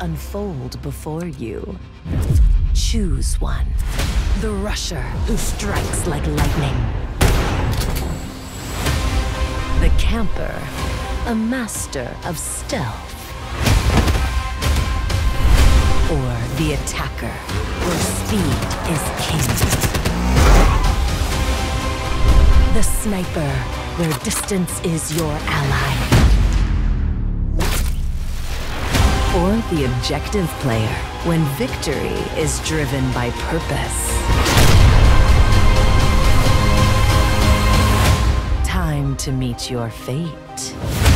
unfold before you. Choose one. The rusher who strikes like lightning. The camper, a master of stealth. Or the attacker, where speed is king. The sniper, where distance is your ally. Or the objective player, when victory is driven by purpose. Time to meet your fate.